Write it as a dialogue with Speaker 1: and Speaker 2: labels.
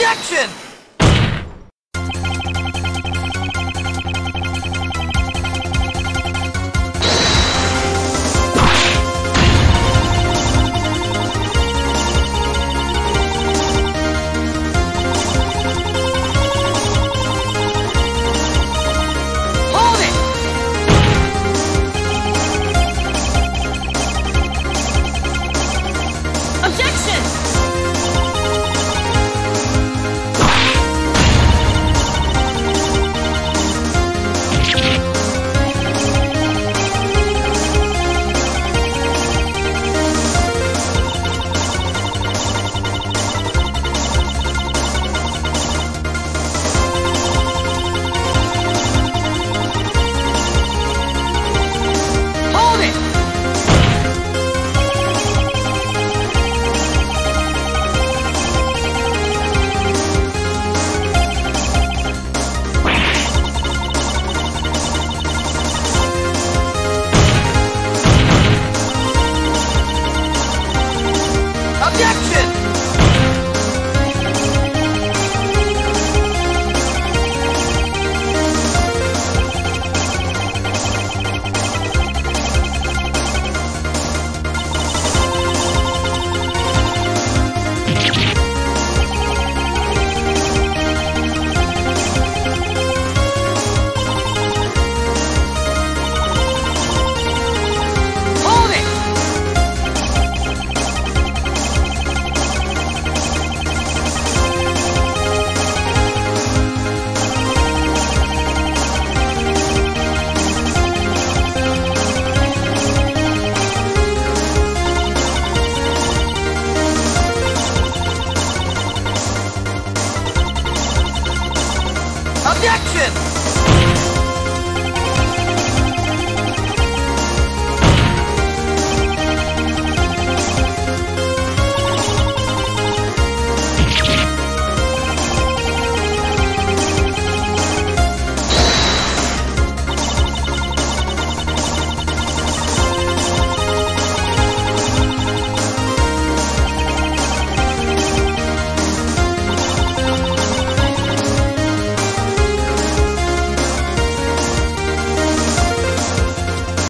Speaker 1: Objection! Objection! Objection!